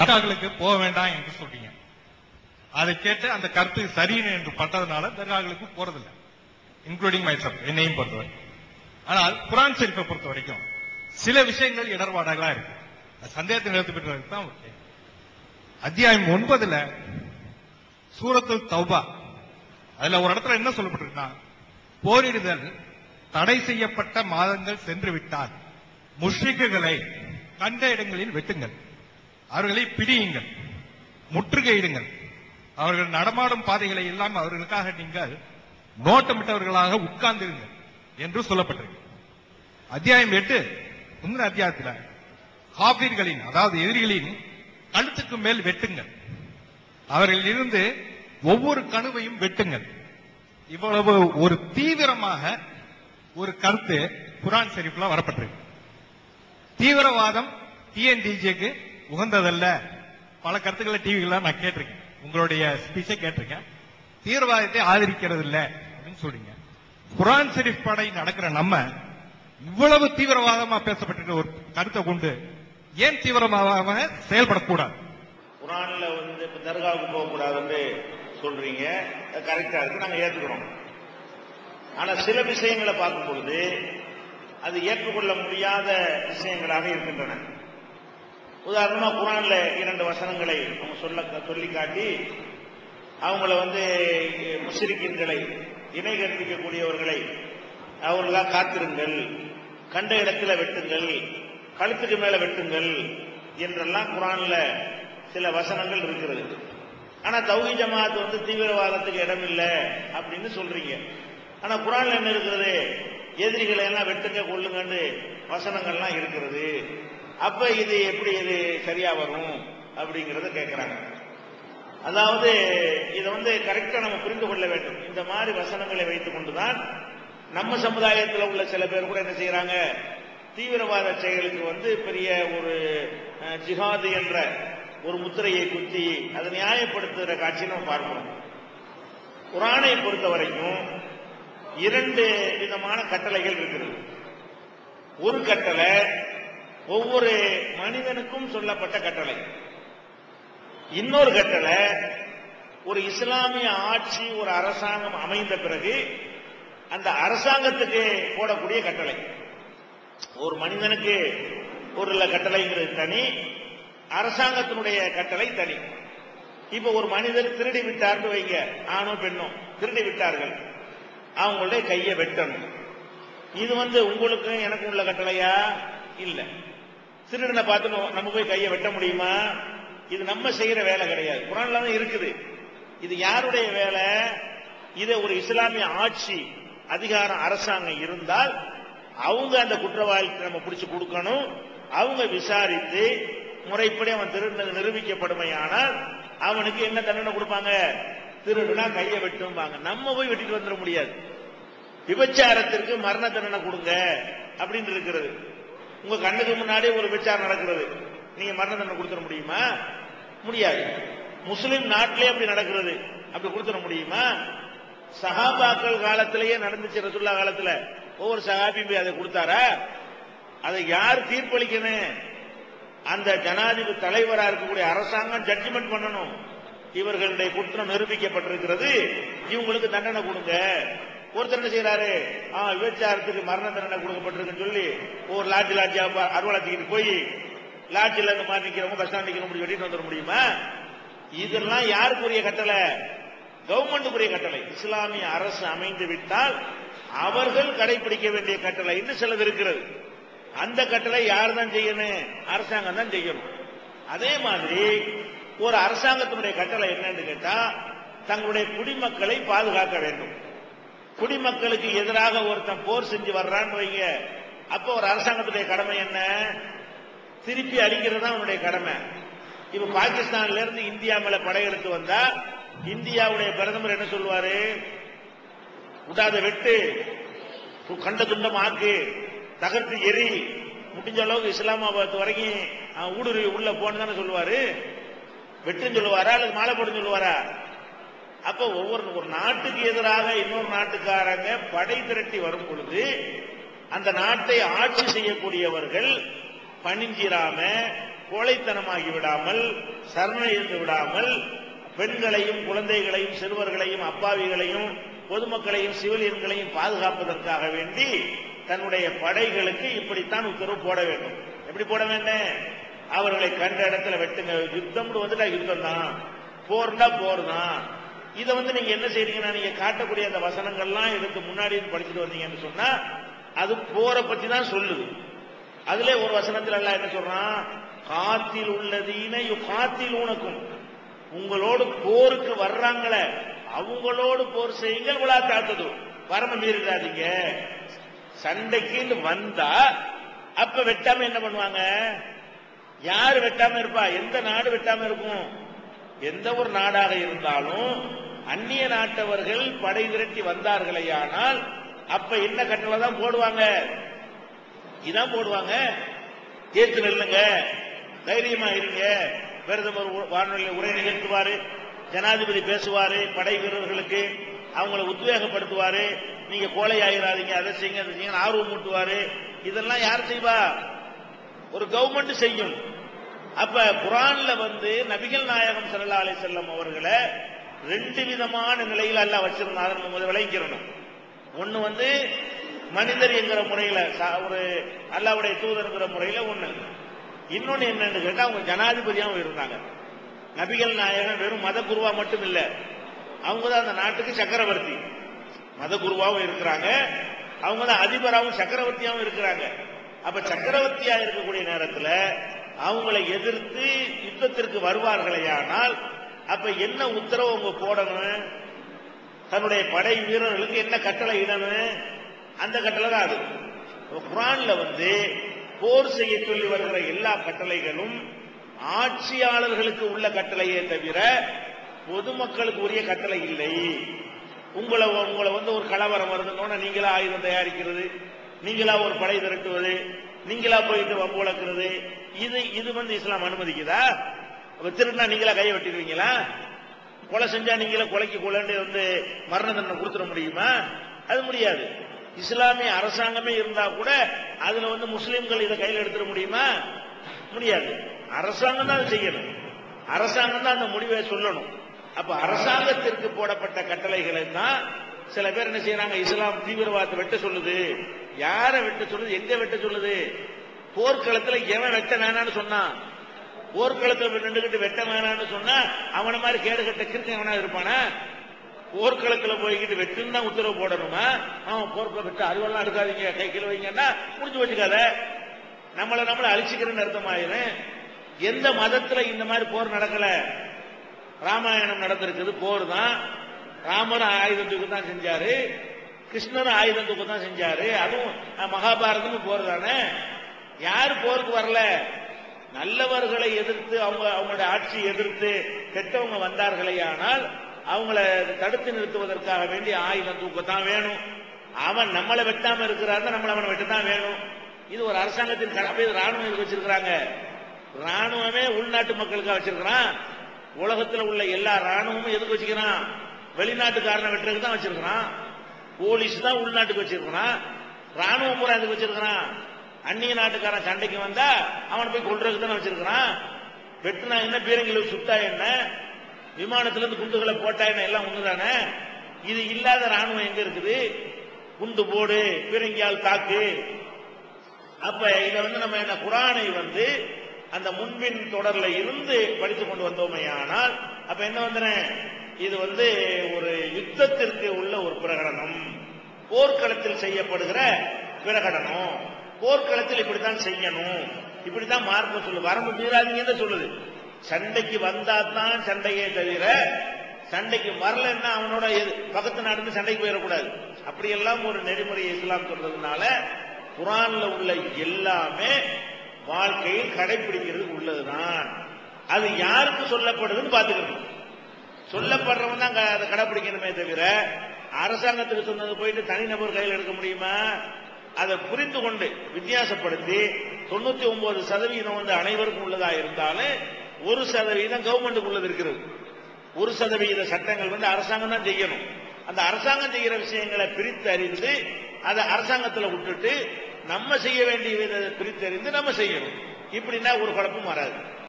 தர்காக்களுக்கு போக வேண்டாம் என்று சொல்றீங்க. அதை கேட்டு அந்த கருத்து சரின்னு என்று பட்டதுனால தர்காக்களுக்கு போறதில்லை. இன்க்ளூடிங் மைசெல்ஃப் என்னையும் பொறுத்தவரை. ஆனால் குரான் ஷெரீஃபை பொறுத்த வரைக்கும் சில விஷயங்கள் இடர்பாடுகளா இருக்கு. சந்தேகத்தை நிறுத்தி பெற்றதுக்கு தான் ஓகே. அத்தியாயம் ஒன்பதுல சூரத்தில் தௌபா. அதுல ஒரு இடத்துல என்ன சொல்லப்பட்டிருக்குன்னா போரிடுதல் தடை செய்யப்பட்ட மாதங்கள் சென்று விட்டால் முஷ்ரிக்குகளை கண்ட இடங்களில் வெட்டுங்கள். அவர்களை பிடியுங்கள் முற்றுகையிடுங்கள். அவர்கள் நடமாடும் பாதைகளை எல்லாம் அவர்களுக்காக நீங்கள் நோட்டமிட்டவர்களாக உட்கார்ந்திருங்கள் என்று சொல்லப்பட்டிருக்கு. அத்தியாயம் எட்டு முந்தின அத்தியாயத்தில் காபீர்களின் அதாவது எதிரிகளின் கழுத்துக்கு மேல் வெட்டுங்கள். அவர்களில் இருந்து ஒவ்வொரு கணுவையும் வெட்டுங்கள். இவ்வளவு ஒரு தீவிரமாக ஒரு கருத்து குரான் ஷெரீஃப்ல வரப்பட்டிருக்கு. தீவிரவாதம் டிஎன்டிஜேக்கு உகந்ததல்ல. பல கருத்துக்களை டிவிகள நான் கேட்டிருக்கேன். உங்களுடைய ஸ்பீச்சை கேட்டிருக்கேன். தீவிரவாதத்தை ஆதரிக்கிறது இல்ல அப்படின்னு சொல்றீங்க. குரான் ஷெரீஃப் படை நடக்கிற நம்ம இவ்வளவு தீவிரவாதமா பேசப்பட்டிருக்க ஒரு கருத்தை கொண்டு ஏன் தீவிரமாக செயல்படக்கூடாது? குரான்ல வந்து இப்ப தர்காவுக்கு போகக்கூடாதுன்னு சொல்றீங்க. கரெக்டா இருக்கு. நாங்க ஏத்துக்கிறோம். ஆனா சில விஷயங்களை பார்க்கும் பொழுது அது ஏற்றுக்கொள்ள முடியாத விஷயங்களாக இருக்கின்றன. உதாரணமா குரான்ல இரண்டு வசனங்களை அவங்க சொல்ல சொல்லி காட்டி அவங்கள வந்து முஸ்ரிக்கின்களை இணை கற்பிக்கக்கூடியவர்களை அவர்களாக காத்திருங்கள் கண்ட இடத்துல வெட்டுங்கள் கழுத்துக்கு மேல வெட்டுங்கள் என்றெல்லாம் குரான்ல சில வசனங்கள் இருக்கிறது. ஆனா தௌஹி ஜமாத் வந்து தீவிரவாதத்துக்கு இடம் இல்லை அப்படின்னு சொல்றீங்க. ஆனா குரான்ல என்ன இருக்கிறது? எதிரிகளை எல்லாம் வெட்டுங்க கொள்ளுங்கன்னு வசனங்கள்லாம் இருக்கிறது. அப்ப இது எப்படி இது சரியா வரும் அப்படிங்கறத கேட்கிறாங்க அதாவது இதை வந்து கரெக்டா நம்ம புரிந்து கொள்ள வேண்டும். இந்த மாதிரி வசனங்களை வைத்துக் கொண்டுதான் நம்ம சமுதாயத்தில் உள்ள சில பேர் கூட என்ன செய்யறாங்க தீவிரவாத செயலுக்கு வந்து பெரிய ஒரு ஜிஹாது என்ற ஒரு முத்திரையை குத்தி அதை நியாயப்படுத்துகிற காட்சி நம்ம பார்க்கிறோம். குரானை பொறுத்த வரைக்கும் இரண்டு விதமான கட்டளைகள் இருக்கிறது. ஒரு கட்டளை ஒவ்வொரு மனிதனுக்கும் சொல்லப்பட்ட கட்டளை. இன்னொரு கட்டளை ஒரு இஸ்லாமிய ஆட்சி ஒரு அரசாங்கம் அமைந்த பிறகு அந்த அரசாங்கத்துக்கு போடக்கூடிய கட்டளை. ஒரு மனிதனுக்கு ஒரு கட்டளைங்கிறது தனி அரசாங்கத்தினுடைய கட்டளை தனி. இப்ப ஒரு மனிதர் திருடி விட்டார்னு வைங்க ஆணோ பெண்ணோ திருடி விட்டார்கள். அவங்களுடைய கையை வெட்டணும். இது வந்து உங்களுக்கும் எனக்கும் உள்ள கட்டளையா? இல்லை. திருடனை பார்த்து நம்ம- போய் கையை வெட்ட முடியுமா? இது நம்ம செய்யற வேலை கிடையாது. குரான்ல தான் இருக்குது. இது யாருடைய வேலை? இதை ஒரு இஸ்லாமிய ஆட்சி அதிகாரம் அரசாங்கம் இருந்தால் அவங்க அந்த குற்றவாளிக்கு நம்ம பிடிச்சு கொடுக்கணும். அவங்க விசாரித்து முறைப்படி அவன் திருடினது நிரூபிக்கப்படுமையானால் அவனுக்கு என்ன தண்டனை கொடுப்பாங்க? திருடுனா கையை வெட்டும்பாங்க. நம்ம போய் வெட்டிட்டு வந்துட முடியாது. விபச்சாரத்திற்கு மரண தண்டனை கொடுங்க அப்படின்னு இருக்கிறது. உங்க கண்ணுக்கு முன்னாடி ஒரு விபச்சாரம் நடக்கிறது. நீங்க மரண தண்டனை கொடுத்துட முடியுமா? முடியாது. முஸ்லிம் நாட்டிலே அப்படி நடக்கிறது. அப்படி கொடுத்துட முடியுமா? சஹாபாக்கள் காலத்திலேயே நடந்துச்சு ரசுல்லா காலத்துல. ஒவ்வொரு சஹாபி போய் அதை கொடுத்தாரா? அதை யார் தீர்ப்பளிக்கணும்? அந்த ஜனாதிபதி தலைவரா இருக்கக்கூடிய அரசாங்கம் ஜட்ஜ்மெண்ட் பண்ணணும். இவர்களுடைய குற்றம் நிரூபிக்கப்பட்டிருக்கிறது. இவங்களுக்கு தண்டனை கொடுங்க. ஒருத்தர் என்ன செய்யறாரு ஆ விபச்சாரத்துக்கு மரண தண்டனை கொடுக்கப்பட்டிருக்குன்னு சொல்லி ஒரு லாட்ஜி லாட்ஜியா அறுவலத்துக்கிட்டு போய் லாட்ஜில் இருந்து மாதிரி நிக்கிறவங்க பஸ் ஸ்டாண்ட் நிக்கிற முடியும் வெட்டிட்டு வந்துட முடியுமா? இதெல்லாம் யாருக்குரிய கட்டளை? கவர்மெண்ட்டுக்குரிய கட்டளை. இஸ்லாமிய அரசு அமைந்து விட்டால் அவர்கள் கடைபிடிக்க வேண்டிய கட்டளை. இன்னும் சிலது இருக்கிறது. அந்த கட்டளை யார் தான் செய்யணும்? அரசாங்கம் தான் செய்யணும். அதே மாதிரி ஒரு அரசாங்கத்தினுடைய கட்டளை என்னன்னு கேட்டா தங்களுடைய குடிமக்களை பாதுகாக்க வேண்டும். குடிமக்களுக்கு எதிராக ஒருத்தன் போர் செஞ்சு வர்றான்னு வைங்க. அப்ப ஒரு அரசாங்கத்துடைய கடமை என்ன? திருப்பி அழிக்கிறது தான் அவனுடைய கடமை. இப்ப பாகிஸ்தான்ல இருந்து இந்தியா மேல படையெடுத்து வந்தா இந்தியாவுடைய பிரதமர் என்ன சொல்லுவாரு? விடாத வெட்டு கண்ட துண்டம் ஆக்கு தகர்த்து எரி முடிஞ்ச அளவுக்கு இஸ்லாமாபாத் வரைக்கும் அவன் ஊடுருவி உள்ள போன்னு தானே சொல்லுவாரு. வெட்டுன்னு சொல்லுவாரா? அல்லது மாலை போடுன்னு சொல்லுவாரா? அப்ப ஒவ்வொரு ஒரு நாட்டுக்கு எதிராக இன்னொரு நாட்டுக்காரங்க படை திரட்டி வரும் பொழுது அந்த நாட்டை ஆட்சி செய்யக்கூடியவர்கள் பணிஞ்சிராம கோழைத்தனமாகி விடாமல் சரணடைந்து விடாமல் பெண்களையும் குழந்தைகளையும் சிறுவர்களையும் அப்பாவிகளையும் பொதுமக்களையும் சிவிலியன்களையும் பாதுகாப்பதற்காக வேண்டி தன்னுடைய படைகளுக்கு இப்படித்தான் உத்தரவு போட வேண்டும். எப்படி போட வேண்டும்? அவர்களை கண்ட இடத்துல வெட்டுங்க. யுத்தம்னு வந்துட்டா யுத்தம் தான் போர்னா போர் தான் இதை வந்து நீங்க என்ன செய்றீங்கன்னா நீங்க காட்டக்கூடிய அந்த வசனங்கள்லாம் எடுத்து முன்னாடி இருந்து படிச்சுட்டு வந்தீங்கன்னு சொன்னா அது போரை பத்தி தான் சொல்லுது. அதுல ஒரு வசனத்துல எல்லாம் என்ன சொல்றான்? காத்தில் உள்ளதீன காத்தில் உனக்கும். உங்களோடு போருக்கு வர்றாங்களே அவங்களோடு போர் செய்யுங்கள் விழா தாத்தது வரம மீறிடாதீங்க. சண்டைக்கு வந்தா அப்ப வெட்டாம என்ன பண்ணுவாங்க? யார் வெட்டாம இருப்பா? எந்த நாடு வெட்டாம இருக்கும்? எந்த ஒரு நாடாக இருந்தாலும் அந்நிய நாட்டவர்கள் படை திரட்டி வந்தார்களேயானால் அப்ப என்ன கட்டளை தான் போடுவாங்க? இதான் போடுவாங்க. தேர்த்து நில்லுங்க. தைரியமா இருங்க. பிரதமர் வானொலியில் உரை நிகழ்த்துவாரு. ஜனாதிபதி பேசுவாரு. படை வீரர்களுக்கு அவங்கள உத்வேகப்படுத்துவாரு. நீங்க கோலை ஆகிறாதீங்க அதை செய்யுங்க அதை செய்யுங்க ஆர்வம் ஊட்டுவாரு இதெல்லாம் யார் செய்வா? ஒரு கவர்மெண்ட் செய்யும். அப்ப குரான்ல வந்து நபிகள் நாயகம் ஸல்லல்லாஹு அலி செல்லம் அவர்களை ரெண்டு விதமான நிலையில அல்ல வச்சிருந்தாரு நம்ம விளைக்கிறணும் விளங்கிக்கிறணும். ஒண்ணு வந்து மனிதர் என்கிற முறையில சா- ஒரு அல்லாவுடைய தூதர்ங்கிற முறையில ஒண்ணு. இன்னொன்னு என்னன்னு கேட்டா அவங்க ஜனாதிபதியாகவும் இருந்தாங்க. நபிகள் நாயகன் வெறும் மத குருவா மட்டும் இல்ல. அவங்க தான் அந்த நாட்டுக்கு சக்கரவர்த்தி. மத குருவாவும் இருக்கிறாங்க. அவங்க தான் அதிபராகவும் சக்கரவர்த்தியாகவும் இருக்கிறாங்க. அப்ப சக்கரவர்த்தியா இருக்கக்கூடிய நேரத்துல அவங்களை எதிர்த்து யுத்தத்திற்கு வருவார்களேயானால் அப்ப என்ன உத்தரவு அவங்க போடணும்? தன்னுடைய படை வீரர்களுக்கு என்ன கட்டளை இடணும்? அந்த கட்டளை தான் அது. குரான்ல வந்து போர் செய்ய சொல்லி வருகிற எல்லா கட்டளைகளும் ஆட்சியாளர்களுக்கு உள்ள கட்டளையே தவிர பொதுமக்களுக்கு உரிய கட்டளை இல்லை. உங்களை உங்களை வந்து ஒரு கலவரம் வருதுன்னா நீங்களா ஆயுதம் தயாரிக்கிறது நீங்களா ஒரு படை திரட்டுவது நீங்களா போயிட்டு வம்பு வளர்க்கிறது இது இது வந்து இஸ்லாம் அனுமதிக்குதா? அப்ப திருடினா நீங்களா கையை வெட்டிடுவீங்களா? கொலை செஞ்சா நீங்களே கொலைக்கு கொலைன்னு வந்து மரண தண்டனை கொடுத்துட முடியுமா? அது முடியாது. இஸ்லாமிய அரசாங்கமே இருந்தா கூட அதுல வந்து முஸ்லீம்கள் இதை கையில் எடுத்துட முடியுமா? முடியாது. அரசாங்கம் தான் செய்யணும். அரசாங்கம் தான் அந்த முடிவை சொல்லணும். அப்ப அரசாங்கத்திற்கு போடப்பட்ட கட்டளைகளை தான் சில பேர் என்ன செய்யறாங்க? இஸ்லாம் தீவிரவாதத்தை வெட்ட சொல்லுது. யாரை வெட்ட சொல்லுது? எங்க வெட்ட சொல்லுது? போர்க்களத்துல எவன் வெட்ட வேணாம்னு சொன்னான். போர்க்களத்தில் நின்றுகிட்டு வெட்ட வேணாம்னு சொன்னா அவனை மாதிரி கேடு கட்ட அவனா இருப்பானா? போர்க்களத்துல போய்கிட்டு வெட்டுன்னு தான் உத்தரவு போடணுமா? அவன் போர்க்கள வெட்டு அறுவெல்லாம் எடுக்காதீங்க கை கீழ வைங்கன்னா முடிஞ்சு வச்சுக்காத நம்மளை நம்மளை அழிச்சுக்கிறேன்னு அர்த்தமாயிரும் எந்த மதத்துல இந்த மாதிரி போர் நடக்கல? ராமாயணம் நடந்திருக்குது போர் தான். ராமர் ஆயுதம் தூக்கு தான் செஞ்சாரு. கிருஷ்ணர் ஆயுதம் தூக்கு தான் செஞ்சாரு. அதுவும் மகாபாரதம் மகாபாரதமும் போர் தானே. யாரு போருக்கு வரல? நல்லவர்களை எதிர்த்து அவங்க அவங்களுடைய ஆட்சியை எதிர்த்து கெட்டவங்க வந்தார்களே ஆனால் அவங்கள தடுத்து நிறுத்துவதற்காக வேண்டி ஆயுதம் தூக்கத்தான் வேணும். அவன் நம்மளை வெட்டாம இருக்கிறார் நம்மள அவனை வெட்டத்தான் வேணும். இது ஒரு அரசாங்கத்தின் கடமை ராணுவம் இதுக்கு வச்சிருக்கிறாங்க. ராணுவமே உள்நாட்டு மக்களுக்காக வச்சிருக்கிறான். உலகத்தில் உள்ள எல்லா ராணுவமும் எதுக்கு வச்சுக்கிறான்? வெளிநாட்டுக்காரனை வெட்டுறதுக்கு தான் வச்சிருக்கிறான். போலீஸ் தான் உள்நாட்டுக்கு வச்சிருக்கிறான். ராணுவம் பூரா எதுக்கு வச்சிருக்கிறான்? அந்நிய நாட்டுக்காரன் சண்டைக்கு வந்தா அவனை போய் கொள்றதுக்கு தானே வச்சிருக்கிறான். வெட்டுனா என்ன? பீரங்கில சுட்டா என்ன? விமானத்துல இருந்து குண்டுகளை போட்டா என்ன? எல்லாம் ஒண்ணுதானே? இது இல்லாத ராணுவம் எங்க இருக்குது? குண்டு போடு பீரங்கியால் தாக்கு. அப்ப இத வந்து நம்ம என்ன? குரானை வந்து அந்த முன்பின் தொடர்ல இருந்து படித்து கொண்டு வந்தோமே ஆனால் அப்ப என்ன வந்தன? இது வந்து ஒரு யுத்தத்திற்கு உள்ள ஒரு பிரகடனம். போர்க்களத்தில் செய்யப்படுகிற பிரகடனம். போர்க்களத்தில் இப்படித்தான் செய்யணும். இப்படித்தான் மார்க்கம் சொல்லு வரம்பு மீறாதீங்கன்னு சொல்லுது. சண்டைக்கு வந்தா தான் சண்டையே தவிர சண்டைக்கு வரலன்னா அவனோட எது- பக்கத்து நாடு சண்டைக்கு போயிடக்கூடாது. அப்படியெல்லாம் ஒரு நெறிமுறை இஸ்லாம் சொல்றதுனால குரான்ல உள்ள எல்லாமே வாழ்க்கையில் கடைபிடிக்கிறது உள்ளதுதான். அது யாருக்கு சொல்லப்படுதுன்னு பாத்துக்கணும் சொல்லப்படுறவன் தான் அதை கடைபிடிக்கணுமே தவிர அரசாங்கத்துக்கு சொன்னது போயிட்டு தனிநபர் கையில் எடுக்க முடியுமா? அதை புரிந்து கொண்டு வித்தியாசப்படுத்தி தொண்ணூத்தி ஒன்பது சதவீதம் வந்து அனைவருக்கும் உள்ளதா இருந்தாலும் ஒரு சதவீதம் கவர்மெண்ட்டுக்கு உள்ளது இருக்கிறது. ஒரு சதவீத சட்டங்கள் வந்து அரசாங்கம் தான் செய்யணும். அந்த அரசாங்கம் செய்கிற விஷயங்களை பிரித்து அறிந்து அதை அரசாங்கத்தில் விட்டுட்டு நம்ம செய்ய வேண்டிய வித- பிரித்து அறிந்து நம்ம செய்யணும். இப்படின்னா ஒரு குழப்பம் வராது.